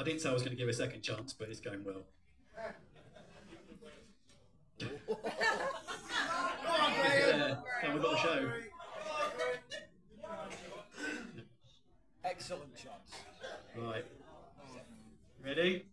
I didn't say I was going to give a second chance, but it's going well. yeah, and we've got a show. Excellent chance. Right. Ready?